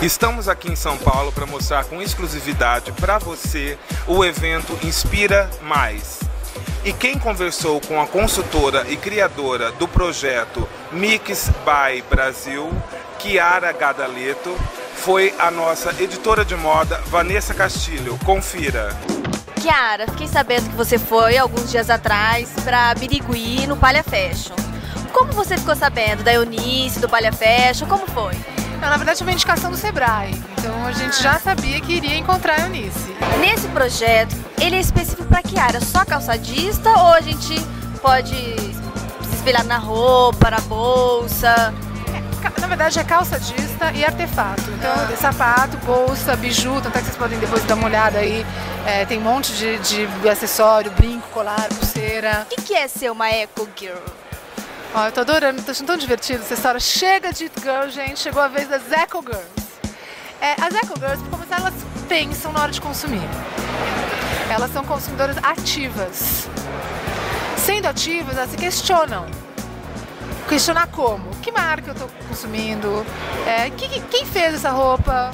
Estamos aqui em São Paulo para mostrar com exclusividade para você o evento Inspira Mais. E quem conversou com a consultora e criadora do projeto Mix by Brasil, Chiara Gadaleto, foi a nossa editora de moda, Vanessa Castilho. Confira. Chiara, fiquei sabendo que você foi alguns dias atrás para Birigui, no Palha Fashion. Como você ficou sabendo da Eunice, do Palha Fashion? Como foi? Na verdade, é uma indicação do Sebrae. Então a gente já sabia que iria encontrar a Eunice. Nesse projeto, ele é específico para que área? Só calçadista ou a gente pode se espelhar na roupa, na bolsa? É, na verdade é calçadista e artefato. Então, ah. sapato, bolsa, biju, tanto é que vocês podem depois dar uma olhada aí. É, tem um monte de, de acessório, brinco, colar, pulseira. O que, que é ser uma eco girl? Ó, eu tô adorando, tô achando tão divertido essa história. Chega de girl, gente, chegou a vez das Eco Girls. É, as Eco Girls, por começar, elas pensam na hora de consumir. Elas são consumidoras ativas. Sendo ativas, elas se questionam. Questionar como? Que marca eu estou consumindo? É, que, quem fez essa roupa?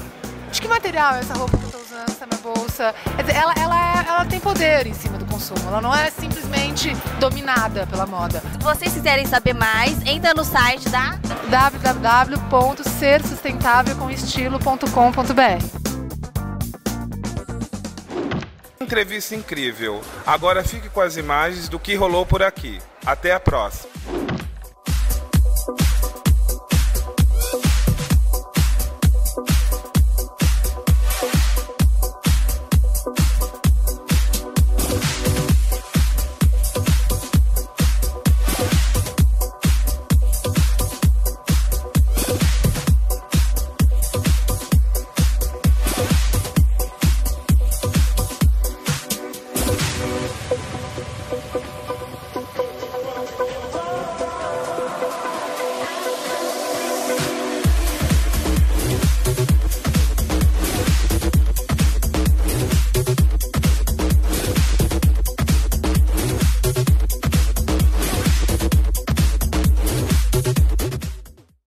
De que material é essa roupa que eu estou usando, essa minha bolsa? Ela, ela, é, ela tem poder em cima do consumo. Ela não é simplesmente dominada pela moda. Se vocês quiserem saber mais, entra no site da www.sersustentavelcomestilo.com.br Entrevista incrível. Agora fique com as imagens do que rolou por aqui. Até a próxima.